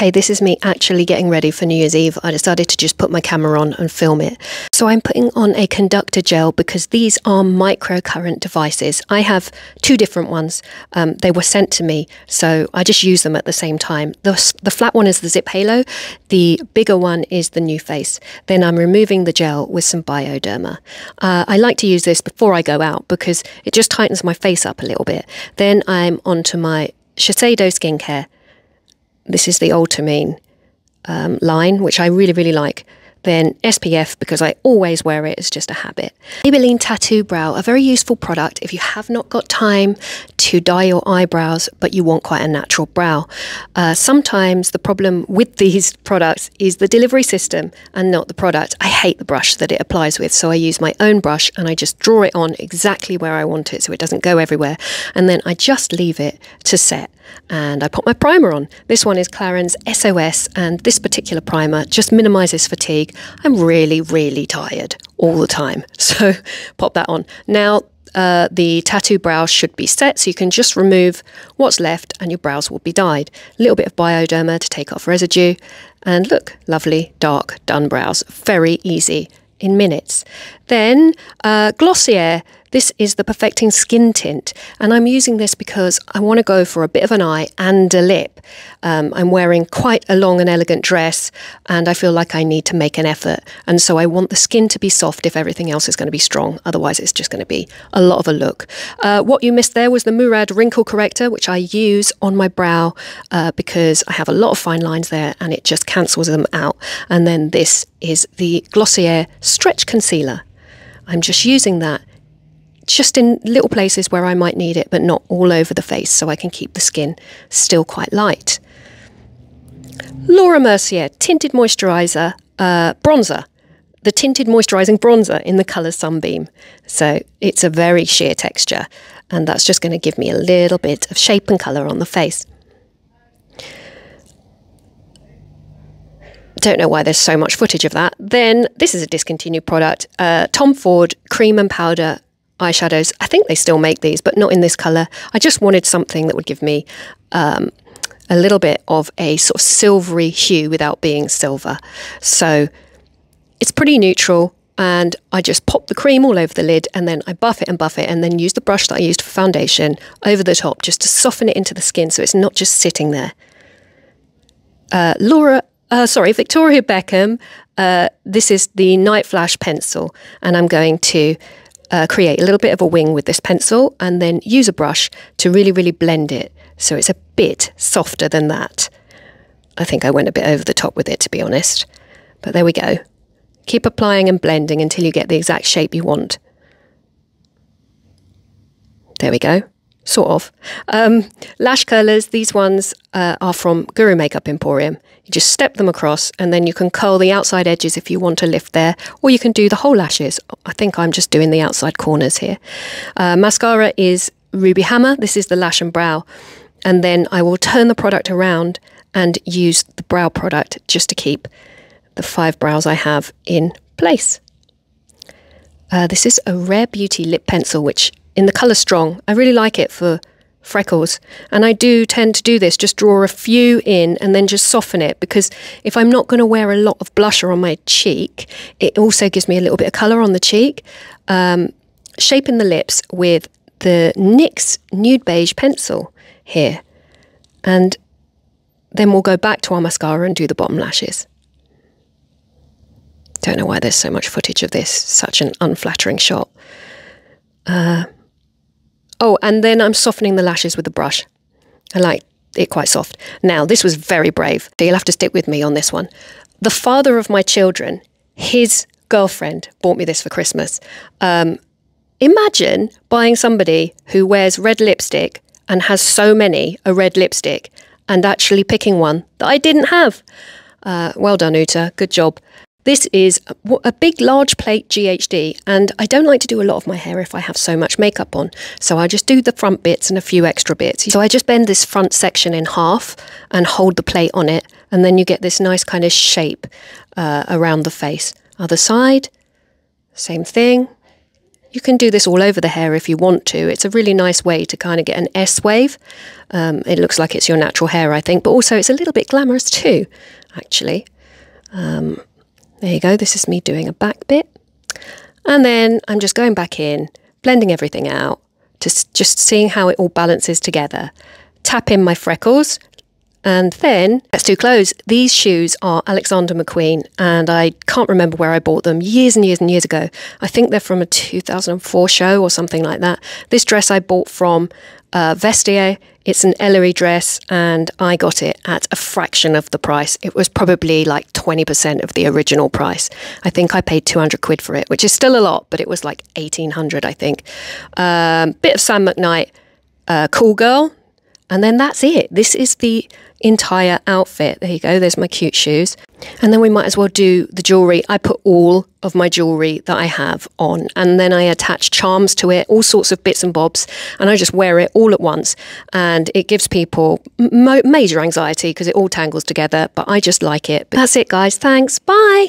Okay, this is me actually getting ready for New Year's Eve. I decided to just put my camera on and film it. So I'm putting on a conductor gel because these are microcurrent devices. I have two different ones. Um, they were sent to me, so I just use them at the same time. The, the flat one is the ZIIP Halo. The bigger one is the NuFace. Then I'm removing the gel with some Bioderma. Uh, I like to use this before I go out because it just tightens my face up a little bit. Then I'm onto my Shiseido skincare. This is the Ultimune um, line, which I really, really like. Then SPF, because I always wear it, it's just a habit. Maybelline Tattoo Brow, a very useful product if you have not got time to dye your eyebrows, but you want quite a natural brow. Uh, sometimes the problem with these products is the delivery system and not the product. I hate the brush that it applies with, so I use my own brush and I just draw it on exactly where I want it so it doesn't go everywhere. And then I just leave it to set and I put my primer on. This one is Clarins SOS, and this particular primer just minimizes fatigue. I'm really, really tired all the time, so pop that on. Now, uh, the tattoo brow should be set, so you can just remove what's left and your brows will be dyed. A little bit of Bioderma to take off residue, and look, lovely, dark, done brows. Very easy in minutes. Then uh, Glossier this is the Perfecting Skin Tint, and I'm using this because I want to go for a bit of an eye and a lip. Um, I'm wearing quite a long and elegant dress, and I feel like I need to make an effort. And so I want the skin to be soft if everything else is going to be strong. Otherwise, it's just going to be a lot of a look. Uh, what you missed there was the Murad Wrinkle Corrector, which I use on my brow uh, because I have a lot of fine lines there and it just cancels them out. And then this is the Glossier Stretch Concealer. I'm just using that just in little places where I might need it, but not all over the face, so I can keep the skin still quite light. Laura Mercier Tinted Moisturiser uh, Bronzer. The tinted moisturising bronzer in the colour Sunbeam. So it's a very sheer texture, and that's just going to give me a little bit of shape and colour on the face. Don't know why there's so much footage of that. Then this is a discontinued product. Uh, Tom Ford Cream and Powder eyeshadows. I think they still make these, but not in this colour. I just wanted something that would give me um, a little bit of a sort of silvery hue without being silver. So it's pretty neutral and I just pop the cream all over the lid and then I buff it and buff it and then use the brush that I used for foundation over the top just to soften it into the skin so it's not just sitting there. Uh, Laura, uh, sorry, Victoria Beckham, uh, this is the Night Flash pencil and I'm going to uh, create a little bit of a wing with this pencil and then use a brush to really, really blend it so it's a bit softer than that. I think I went a bit over the top with it, to be honest. But there we go. Keep applying and blending until you get the exact shape you want. There we go sort of. Um, lash curlers, these ones uh, are from Guru Makeup Emporium. You just step them across and then you can curl the outside edges if you want to lift there, or you can do the whole lashes. I think I'm just doing the outside corners here. Uh, mascara is Ruby Hammer. This is the lash and brow. And then I will turn the product around and use the brow product just to keep the five brows I have in place. Uh, this is a Rare Beauty lip pencil, which in the colour strong. I really like it for freckles. And I do tend to do this, just draw a few in and then just soften it because if I'm not going to wear a lot of blusher on my cheek, it also gives me a little bit of colour on the cheek. Um, shaping the lips with the NYX Nude Beige pencil here. And then we'll go back to our mascara and do the bottom lashes. Don't know why there's so much footage of this, such an unflattering shot. Uh, Oh, and then I'm softening the lashes with a brush. I like it quite soft. Now, this was very brave. You'll have to stick with me on this one. The father of my children, his girlfriend bought me this for Christmas. Um, imagine buying somebody who wears red lipstick and has so many a red lipstick and actually picking one that I didn't have. Uh, well done, Uta. Good job. This is a big, large plate GHD, and I don't like to do a lot of my hair if I have so much makeup on. So I just do the front bits and a few extra bits. So I just bend this front section in half and hold the plate on it, and then you get this nice kind of shape uh, around the face. Other side, same thing. You can do this all over the hair if you want to. It's a really nice way to kind of get an S wave. Um, it looks like it's your natural hair, I think, but also it's a little bit glamorous too, actually. Um, there you go. This is me doing a back bit. And then I'm just going back in, blending everything out, just, just seeing how it all balances together. Tap in my freckles, and then let's do clothes. These shoes are Alexander McQueen, and I can't remember where I bought them years and years and years ago. I think they're from a 2004 show or something like that. This dress I bought from uh, Vestiaire. It's an Ellery dress, and I got it at a fraction of the price. It was probably like 20% of the original price. I think I paid 200 quid for it, which is still a lot, but it was like 1800, I think. Um, bit of Sam McKnight, uh, Cool Girl, and then that's it. This is the entire outfit. There you go. There's my cute shoes. And then we might as well do the jewelry. I put all of my jewelry that I have on and then I attach charms to it, all sorts of bits and bobs, and I just wear it all at once. And it gives people major anxiety because it all tangles together, but I just like it. But that's it, guys. Thanks. Bye.